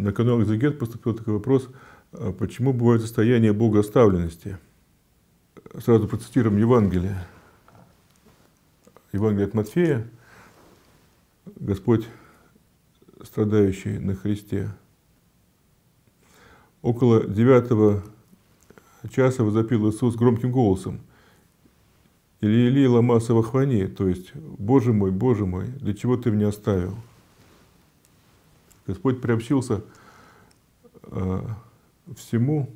на канал «Экзегет» поступил такой вопрос, а почему бывает состояние богооставленности? Сразу процитируем Евангелие. Евангелие от Матфея. Господь, страдающий на Христе. Около девятого часа возопил Иисус громким голосом. Или Или Ламаса Вахвани, то есть, Боже мой, Боже мой, для чего ты меня оставил? Господь приобщился э, всему,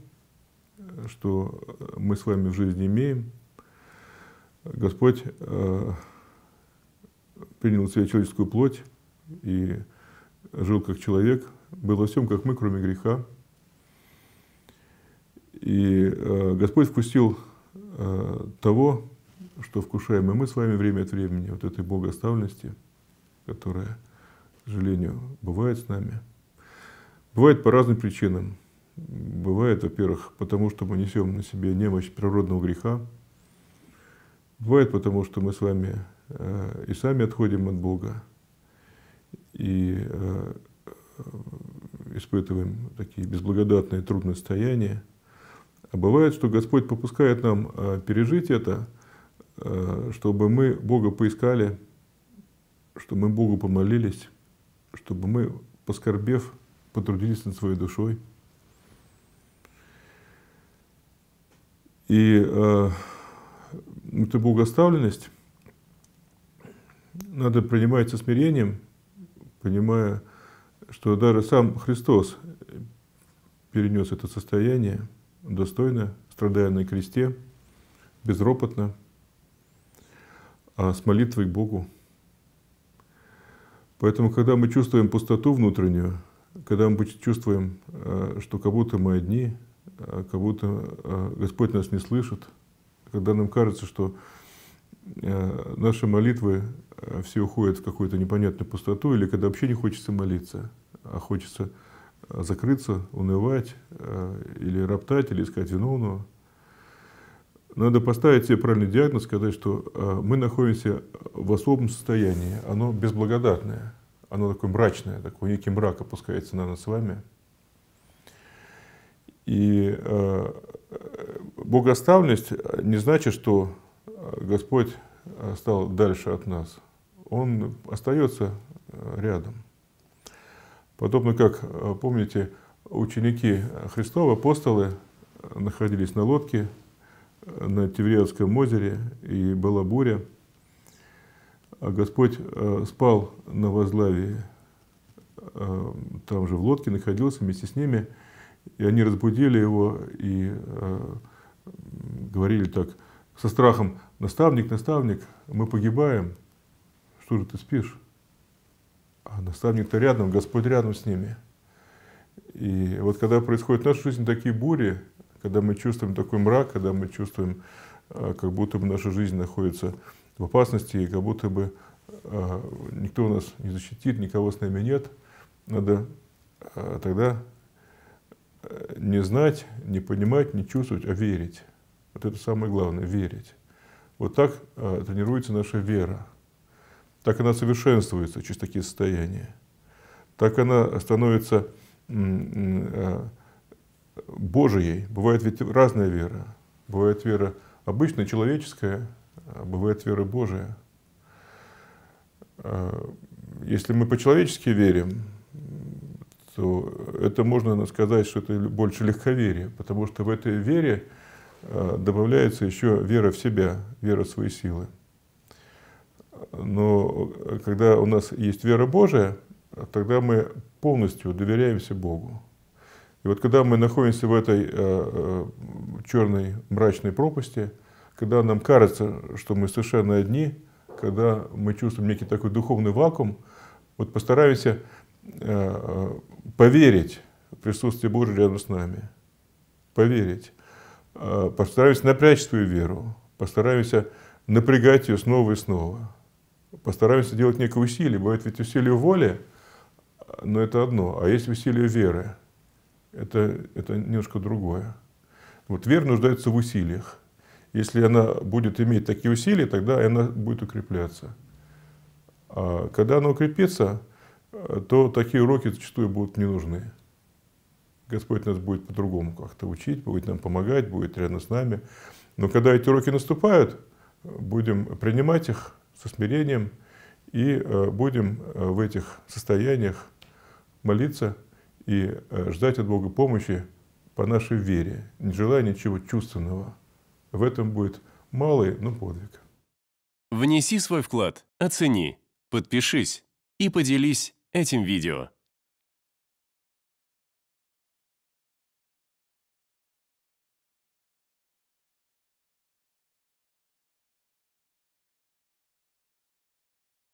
что мы с вами в жизни имеем. Господь э, принял в себя человеческую плоть и жил как человек, был во всем, как мы, кроме греха. И э, Господь вкусил э, того, что вкушаем и мы с вами время от времени, вот этой богооставленности, которая, к сожалению, бывает с нами. Бывает по разным причинам. Бывает, во-первых, потому что мы несем на себе немощь природного греха. Бывает, потому что мы с вами э, и сами отходим от Бога, и э, испытываем такие безблагодатные трудные состояния. А бывает, что Господь попускает нам э, пережить это, э, чтобы мы Бога поискали, чтобы мы Богу помолились, чтобы мы, поскорбев, потрудились над своей душой. И э, эту богоставленность надо принимать со смирением, понимая, что даже сам Христос перенес это состояние достойно, страдая на кресте, безропотно, а с молитвой к Богу. Поэтому, когда мы чувствуем пустоту внутреннюю, когда мы чувствуем, э, что как будто мы одни, э, как будто э, Господь нас не слышит, когда нам кажется, что наши молитвы все уходят в какую-то непонятную пустоту, или когда вообще не хочется молиться, а хочется закрыться, унывать, или роптать, или искать виновного. Надо поставить себе правильный диагноз, сказать, что мы находимся в особом состоянии, оно безблагодатное оно такое мрачное, такой некий мрак опускается на нас с вами. И э, богоставленность не значит, что Господь стал дальше от нас. Он остается э, рядом. Подобно как, э, помните, ученики Христова, апостолы, находились на лодке на Тевриадском озере, и была буря – а Господь э, спал на возглавии, э, там же в лодке находился вместе с ними, и они разбудили его и э, говорили так со страхом, наставник, наставник, мы погибаем, что же ты спишь? А наставник-то рядом, Господь рядом с ними. И вот когда происходит в нашей жизни такие бури, когда мы чувствуем такой мрак, когда мы чувствуем, как будто бы наша жизнь находится в опасности, и как будто бы э, никто нас не защитит, никого с нами нет, надо э, тогда э, не знать, не понимать, не чувствовать, а верить. Вот это самое главное, верить. Вот так э, тренируется наша вера. Так она совершенствуется через такие состояния. Так она становится э, Божией. Бывает ведь разная вера. Бывает вера обычная, человеческая, а бывает вера Божия. А, если мы по-человечески верим, то это можно сказать, что это больше легковерие, потому что в этой вере а, добавляется еще вера в себя, вера в свои силы. Но когда у нас есть вера Божия, тогда мы полностью доверяемся Богу. И вот когда мы находимся в этой э, черной мрачной пропасти – когда нам кажется, что мы совершенно одни, когда мы чувствуем некий такой духовный вакуум, вот постараемся э, поверить в присутствие Божие рядом с нами. Поверить. Э, постараемся напрячь свою веру. Постараемся напрягать ее снова и снова. Постараемся делать некое усилие. Бывает ведь усилие воли, но это одно. А есть усилие веры. Это, это немножко другое. Вот вера нуждается в усилиях. Если она будет иметь такие усилия, тогда она будет укрепляться. А когда она укрепится, то такие уроки зачастую будут не нужны. Господь нас будет по-другому как-то учить, будет нам помогать, будет рядом с нами. Но когда эти уроки наступают, будем принимать их со смирением и э, будем э, в этих состояниях молиться и э, ждать от Бога помощи по нашей вере, не желая ничего чувственного. В этом будет малый, но подвиг. Внеси свой вклад, оцени, подпишись и поделись этим видео.